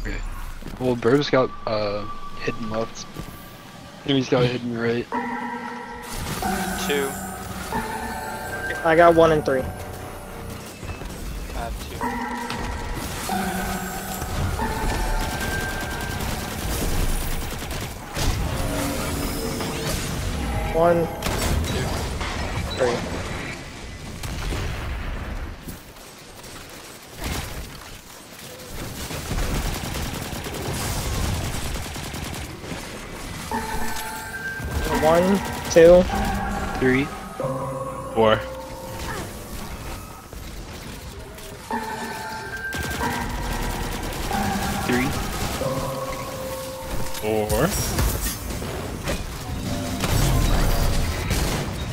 Okay. Well, Burb's got uh hidden left. Jimmy's got hidden right. Two. I got one and three. I have two. One, three. One, two, Three. Four. Three. Four.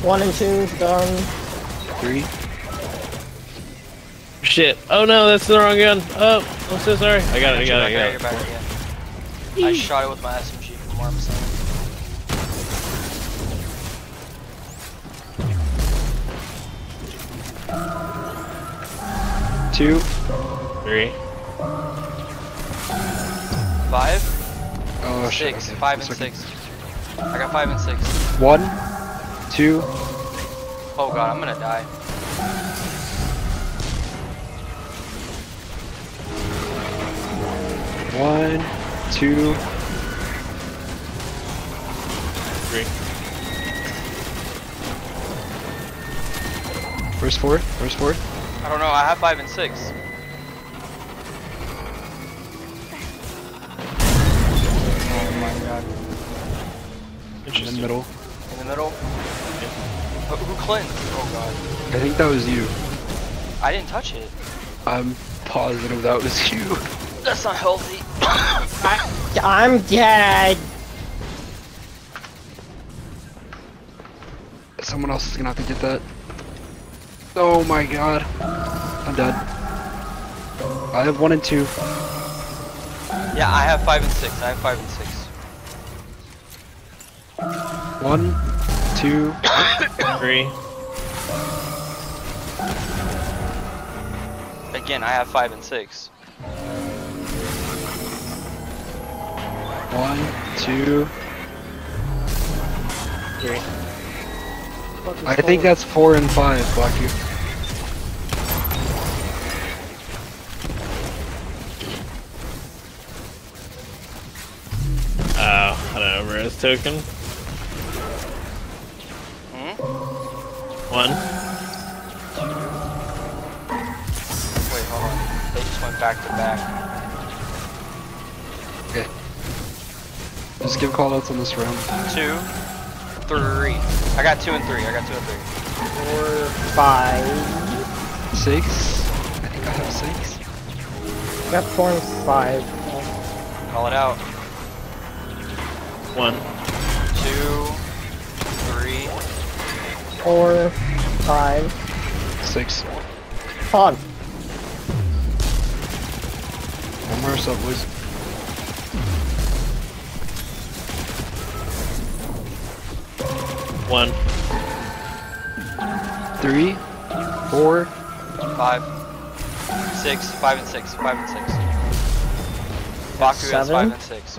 one and two, done. Three. Shit. Oh no, that's the wrong gun. Oh, I'm so sorry. I got it, I got it, I You're got it. you're back. I shot it with my SMG from Arm Center. Two. Three. Five, Oh shit. okay. five and six. I got five and six. One. Two. Oh god, I'm gonna die. One. Two. Three. Where's four? Where's four? I don't know, I have five and six. Oh my god. In the middle. In the middle? Who, who cleansed? Oh god. I think that was you. I didn't touch it. I'm positive that was you. That's not healthy. I'm dead. Someone else is gonna have to get that. Oh my god. I'm dead. I have one and two. yeah, I have five and six. I have five and six. One, two, Three. Again, I have five and six. one, two. Three. I think that's four and five, Blacky. I don't know, Rose token. Hmm? One. Wait, hold on. They just went back to back. Okay. Just give callouts on this round. Two, three. I got two and three. I got two and three. Four, five. Six. I think I have six. Got four and five. Call it out. One. Two, three. Four, five. Six. On. One more sub, boys. One. Three, four, Five, six, five and six, five and six. Baku has five and six.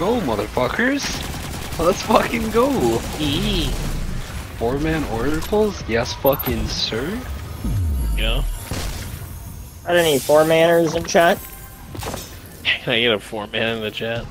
Go, motherfuckers. Let's fucking go. E. Four man oracles? Yes, fucking sir. You know? Got any four manners in chat? Can I get a four man in the chat?